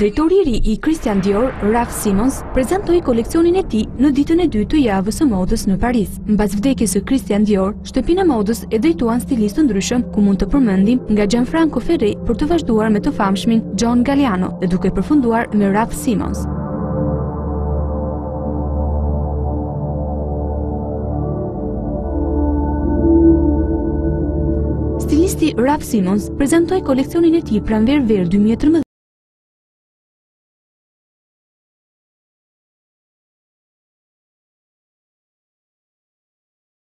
Drejtori i ri i Christian Dior, Raf Simons, prezantoi koleksionin e tij në ditën e dytë të Javës së Modës në Paris. Mbas vdekjes së Christian Dior, Shtëpinë e modës e drejtuan stilistë të ndryshëm, ku mund të përmendim nga Gianfranco Ferré për të vazhduar me të famshmin John Galliano dhe duke përfunduar me Raf Simons. Stilisti Raf Simons prezantoi koleksionin e tij pranverë-verë 2013.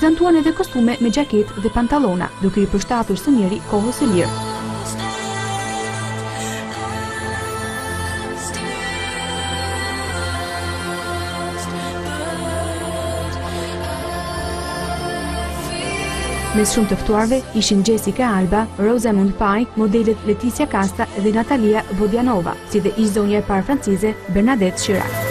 prezantuan edhe kostume me xhaketë dhe pantalona, duke i përshtatur së njëri kohës së lirë. Mes shumë të ftuarve ishin Jessica Alba, Rosamund Pike, modelet Laetitia Casta dhe Natalia Vodianova, si dhe ish-zonja e parë franceze Bernadette Chirac.